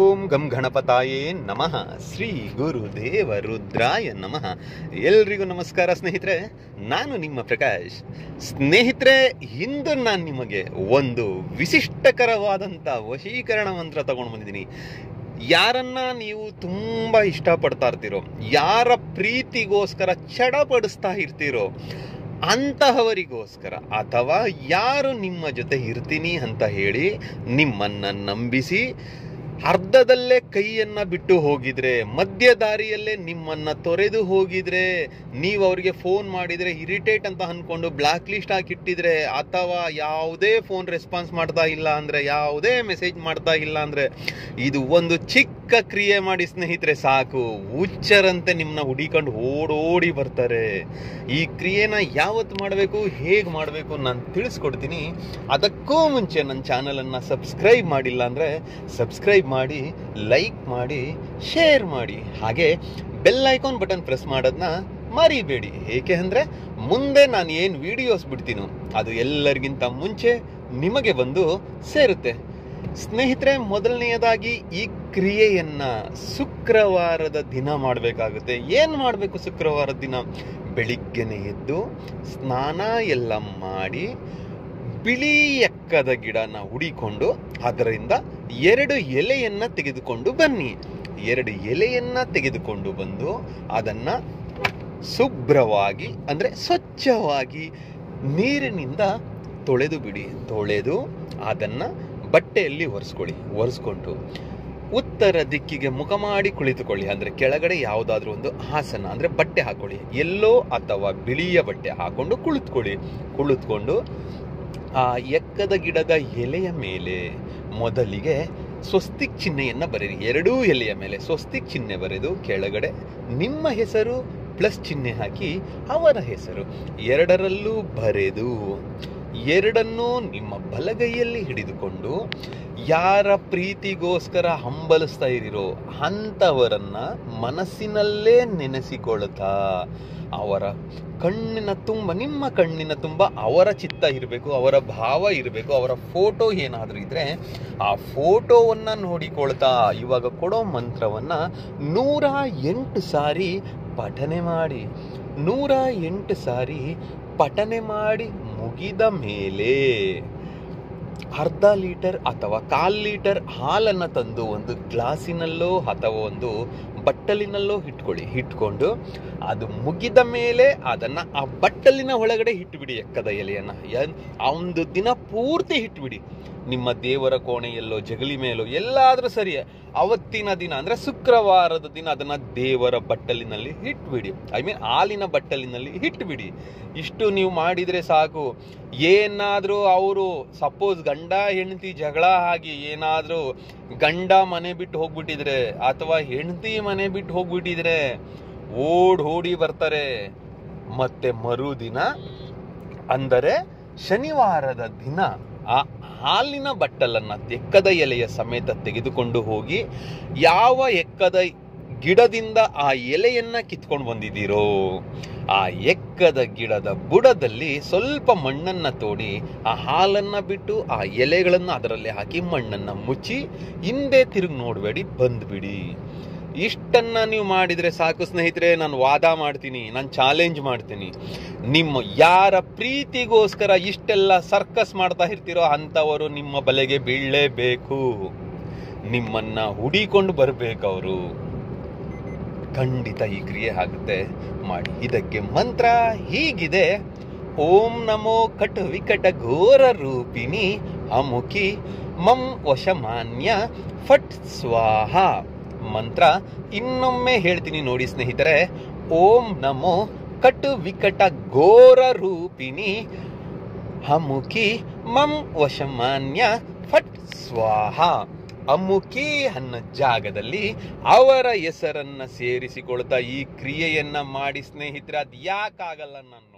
ಓಂ ಗಂ ಗಣಪತಾಯೇ ನಮಃ. ಶ್ರೀ ಗುರುದೇವ ರುದ್ರಾಯ ನಮಃ. ಎಲ್ರಿಗೂ ನಮಸ್ಕಾರ ಸ್ನೇಹಿತರೆ, ನಾನು ನಿಮ್ಮ ಪ್ರಕಾಶ್. ಸ್ನೇಹಿತರೆ, ಇಂದು ನಾನು ನಿಮಗೆ ಒಂದು ವಿಶಿಷ್ಟಕರವಾದಂಥ ವಶೀಕರಣ ಮಂತ್ರ ತಗೊಂಡು ಬಂದಿದ್ದೀನಿ. ಯಾರನ್ನ ನೀವು ತುಂಬ ಇಷ್ಟಪಡ್ತಾ ಇರ್ತೀರೋ, ಯಾರ ಪ್ರೀತಿಗೋಸ್ಕರ ಚಡಪಡಿಸ್ತಾ ಇರ್ತೀರೋ, ಅಂತಹವರಿಗೋಸ್ಕರ ಅಥವಾ ಯಾರು ನಿಮ್ಮ ಜೊತೆ ಇರ್ತೀನಿ ಅಂತ ಹೇಳಿ ನಿಮ್ಮನ್ನ ನಂಬಿಸಿ ಅರ್ಧದಲ್ಲೇ ಕೈಯನ್ನ ಬಿಟ್ಟು ಹೋಗಿದ್ರೆ, ಮಧ್ಯ ದಾರಿಯಲ್ಲೇ ನಿಮ್ಮನ್ನ ತೊರೆದು ಹೋಗಿದ್ರೆ, ನೀವು ಅವರಿಗೆ ಫೋನ್ ಮಾಡಿದ್ರೆ ಇರಿಟೇಟ್ ಅಂತ ಅನ್ಕೊಂಡು ಬ್ಲಾಕ್ ಲಿಸ್ಟ್ ಹಾಕಿಟ್ಟಿದ್ರೆ ಅಥವಾ ಯಾವುದೇ ಫೋನ್ ರೆಸ್ಪಾನ್ಸ್ ಮಾಡ್ತಾ ಇಲ್ಲ ಅಂದ್ರೆ, ಯಾವುದೇ ಮೆಸೇಜ್ ಮಾಡ್ತಾ ಇಲ್ಲ ಅಂದ್ರೆ, ಇದು ಒಂದು ಚಿಕ್ಕ ಕ್ರಿಯೆ ಮಾಡಿ ಸ್ನೇಹಿತರೆ ಸಾಕು. ಹುಚ್ಚರಂತೆ ನಿಮ್ಮನ್ನ ಹುಡಿಕೊಂಡು ಓಡೋಡಿ ಬರ್ತಾರೆ. ಈ ಕ್ರಿಯೆನ ಯಾವತ್ತು ಮಾಡಬೇಕು, ಹೇಗೆ ಮಾಡಬೇಕು ನಾನು ತಿಳಿಸ್ಕೊಡ್ತೀನಿ. ಅದಕ್ಕೂ ಮುಂಚೆ ನನ್ನ ಚಾನಲನ್ನು ಸಬ್ಸ್ಕ್ರೈಬ್ ಮಾಡಿಲ್ಲ ಅಂದರೆ ಸಬ್ಸ್ಕ್ರೈಬ್ ಮಾಡಿ ಲೈಕ್ ಮಾಡಿ ಶೇರ್ ಮಾಡಿ. ಹಾಗೆ ಬೆಲ್ ಐಕಾನ್ ಬಟನ್ ಪ್ರೆಸ್ ಮಾಡೋದನ್ನ ಮರಿಬೇಡಿ. ಏಕೆ ಅಂದರೆ ಮುಂದೆ ನಾನು ಏನು ವಿಡಿಯೋಸ್ ಬಿಡ್ತೀನೋ ಅದು ಎಲ್ಲರಿಗಿಂತ ಮುಂಚೆ ನಿಮಗೆ ಬಂದು ಸೇರುತ್ತೆ. ಸ್ನೇಹಿತರೆ, ಮೊದಲನೆಯದಾಗಿ ಈ ಕ್ರಿಯೆಯನ್ನು ಶುಕ್ರವಾರದ ದಿನ ಮಾಡಬೇಕಾಗುತ್ತೆ. ಏನು ಮಾಡಬೇಕು ಶುಕ್ರವಾರದ ದಿನ? ಬೆಳಿಗ್ಗೆನೆ ಎದ್ದು ಸ್ನಾನ ಎಲ್ಲ ಮಾಡಿ ಬಿಳಿ ಎಕ್ಕದ ಗಿಡನ ಹುಡಿಕೊಂಡು ಅದರಿಂದ ಎರಡು ಎಲೆಯನ್ನ ತೆಗೆದುಕೊಂಡು ಬನ್ನಿ. ಎರಡು ಎಲೆಯನ್ನ ತೆಗೆದುಕೊಂಡು ಬಂದು ಅದನ್ನ ಶುಭ್ರವಾಗಿ, ಅಂದ್ರೆ ಸ್ವಚ್ಛವಾಗಿ ನೀರಿನಿಂದ ತೊಳೆದು ಬಿಡಿ, ತೊಳೆದು ಅದನ್ನ ಬಟ್ಟೆಯಲ್ಲಿ ಒರೆಸ್ಕೊಳ್ಳಿ, ಒರೆಸ್ಕೊಂಡು ಉತ್ತರ ದಿಕ್ಕಿಗೆ ಮುಖ ಮಾಡಿ ಕುಳಿತುಕೊಳ್ಳಿ. ಅಂದ್ರೆ ಕೆಳಗಡೆ ಯಾವುದಾದ್ರೂ ಒಂದು ಆಸನ ಅಂದ್ರೆ ಬಟ್ಟೆ ಹಾಕೊಳ್ಳಿ. ಎಲ್ಲೋ ಅಥವಾ ಬಿಳಿಯ ಬಟ್ಟೆ ಹಾಕೊಂಡು ಕುಳಿತುಕೊಳ್ಳಿ. ಕುಳಿತುಕೊಂಡು ಆ ಎಕ್ಕದ ಗಿಡದ ಎಲೆಯ ಮೇಲೆ ಮೊದಲಿಗೆ ಸ್ವಸ್ತಿಕ್ ಚಿಹ್ನೆಯನ್ನು ಬರೆಯಿರಿ. ಎರಡೂ ಎಲೆಯ ಮೇಲೆ ಸ್ವಸ್ತಿಕ್ ಚಿಹ್ನೆ ಬರೆದು ಕೆಳಗಡೆ ನಿಮ್ಮ ಹೆಸರು ಪ್ಲಸ್ ಚಿಹ್ನೆ ಹಾಕಿ ಅವರ ಹೆಸರು. ಎರಡರಲ್ಲೂ ಬರೆದು ಎರಡನ್ನೂ ನಿಮ್ಮ ಬಲಗೈಯಲ್ಲಿ ಹಿಡಿದುಕೊಂಡು ಯಾರ ಪ್ರೀತಿಗೋಸ್ಕರ ಹಂಬಲಿಸ್ತಾ ಇದ್ದೀರೋ ಅಂಥವರನ್ನ ಮನಸ್ಸಿನಲ್ಲೇ ನೆನೆಸಿಕೊಳ್ತಾ ಅವರ ಕಣ್ಣಿನ ತುಂಬ, ನಿಮ್ಮ ಕಣ್ಣಿನ ತುಂಬ ಅವರ ಚಿತ್ತ ಇರಬೇಕು, ಅವರ ಭಾವ ಇರಬೇಕು, ಅವರ ಫೋಟೋ ಏನಾದರೂ ಇದ್ರೆ ಆ ಫೋಟೋವನ್ನು ನೋಡಿಕೊಳ್ತಾ ಇವಾಗ ಕೊಡೋ ಮಂತ್ರವನ್ನು ನೂರ ಎಂಟು ಸಾರಿ ಪಠನೆ ಮಾಡಿ, ನೂರ ಎಂಟು ಸಾರಿ ಪಠನೆ ಮಾಡಿ ಮುಗಿದ ಮೇಲೆ ಅರ್ಧ ಲೀಟರ್ ಅಥವಾ ಕಾಲ್ ಲೀಟರ್ ಹಾಲನ್ನು ತಂದು ಒಂದು ಗ್ಲಾಸಿನಲ್ಲೋ ಅಥವಾ ಒಂದು ಬಟ್ಟಲಿನಲ್ಲೋ ಇಟ್ಕೊಳ್ಳಿ ಇಟ್ಕೊಂಡು ಅದು ಮುಗಿದ ಮೇಲೆ ಅದನ್ನ ಆ ಬಟ್ಟಲಿನ ಒಳಗಡೆ ಇಟ್ಬಿಡಿ ಎಕ್ಕದ ಎಲೆಯನ್ನು. ಆ ಒಂದು ದಿನ ಪೂರ್ತಿ ಇಟ್ಬಿಡಿ ನಿಮ್ಮ ದೇವರ ಕೋಣೆಯಲ್ಲೋ, ಜಗಲಿ ಮೇಲೋ, ಎಲ್ಲಾದ್ರೂ ಸರಿ, ಅವತ್ತಿನ ದಿನ ಅಂದ್ರೆ ಶುಕ್ರವಾರದ ದಿನ ಅದನ್ನ ದೇವರ ಬಟ್ಟಲಿನಲ್ಲಿ ಇಟ್ಬಿಡಿ ಐ ಮೀನ್ ಹಾಲಿನ ಬಟ್ಟಲಿನಲ್ಲಿ ಇಟ್ಬಿಡಿ ಇಷ್ಟು ನೀವು ಮಾಡಿದ್ರೆ ಸಾಕು. ಏನಾದರೂ ಅವರು, ಸಪೋಸ್ ಗಂಡ ಹೆಂಡತಿ ಜಗಳ ಆಗಿ ಏನಾದರೂ ಗಂಡ ಮನೆ ಬಿಟ್ಟು ಹೋಗ್ಬಿಟ್ಟಿದ್ರೆ ಅಥವಾ ಹೆಂಡತಿ ಮನೆ ಬಿಟ್ಟು ಹೋಗ್ಬಿಟ್ಟಿದ್ರೆ ಓಡ್ ಓಡಿ ಬರ್ತಾರೆ. ಮತ್ತೆ ಮರುದಿನ ಅಂದರೆ ಶನಿವಾರದ ದಿನ ಆ ಹಾಲಿನ ಬಟ್ಟಲನ್ನ ಎಕ್ಕದ ಎಲೆಯ ಸಮೇತ ತೆಗೆದುಕೊಂಡು ಹೋಗಿ ಯಾವ ಎಕ್ಕದ ಗಿಡದಿಂದ ಆ ಎಲೆಯನ್ನ ಕಿತ್ಕೊಂಡು ಬಂದಿದ್ದೀರೋ, ಆ ಎಕ್ಕದ ಗಿಡದ ಬುಡದಲ್ಲಿ ಸ್ವಲ್ಪ ಮಣ್ಣನ್ನ ತೋಡಿ, ಆ ಹಾಲನ್ನ ಬಿಟ್ಟು ಆ ಎಲೆಗಳನ್ನು ಅದರಲ್ಲಿ ಹಾಕಿ ಮಣ್ಣನ್ನ ಮುಚ್ಚಿ ಹಿಂದೆ ತಿರುಗಿ ನೋಡಬೇಡಿ, ಬಂದ್ಬಿಡಿ. ಇಷ್ಟನ್ನ ನೀವು ಮಾಡಿದ್ರೆ ಸಾಕು ಸ್ನೇಹಿತರೆ, ನಾನು ವಾದ ಮಾಡ್ತೀನಿ, ನಾನು ಚಾಲೆಂಜ್ ಮಾಡ್ತೀನಿ. ನಿಮ್ಮ ಯಾರ ಪ್ರೀತಿಗೋಸ್ಕರ ಇಷ್ಟೆಲ್ಲ ಸರ್ಕಸ್ ಮಾಡ್ತಾ ಇರ್ತೀರೋ ಅಂಥವರು ನಿಮ್ಮ ಬಲೆಗೆ ಬೀಳಲೇಬೇಕು. ನಿಮ್ಮನ್ನ ಹುಡಿಕೊಂಡು ಬರಬೇಕು ಅವರು ಖಂಡಿತ ಈ ಕ್ರಿಯೆ ಆಗುತ್ತೆ. ಮಾಡಿ. ಇದಕ್ಕೆ ಮಂತ್ರ ಹೀಗಿದೆ. ಓಂ ನಮೋ ಕಟು ವಿಕಟ ಘೋರ ರೂಪಿಣಿ ಅಮುಖಿ ಮಂ ವಶಮಾನ್ಯ ಫಟ್ ಸ್ವಾಹ. ಮಂತ್ರ ಇನ್ನೊಮ್ಮೆ ಹೇಳ್ತೀನಿ ನೋಡಿ ಸ್ನೇಹಿತರೆ. ಓಂ ನಮೋ ಕಟು ವಿಕಟ ಘೋರ ರೂಪಿಣಿ ಹಮುಖಿ ಮಂ ವಶಮಾನ್ಯ ಫಟ್ ಸ್ವಾಹ. ಅಮುಖಿ ಅನ್ನೋ ಜಾಗದಲ್ಲಿ ಅವರ ಹೆಸರನ್ನ ಸೇರಿಸಿಕೊಳ್ತಾ ಈ ಕ್ರಿಯೆಯನ್ನ ಮಾಡಿ ಸ್ನೇಹಿತರೆ ಅದು ಯಾಕಾಗಲ್ಲ ನಾನು.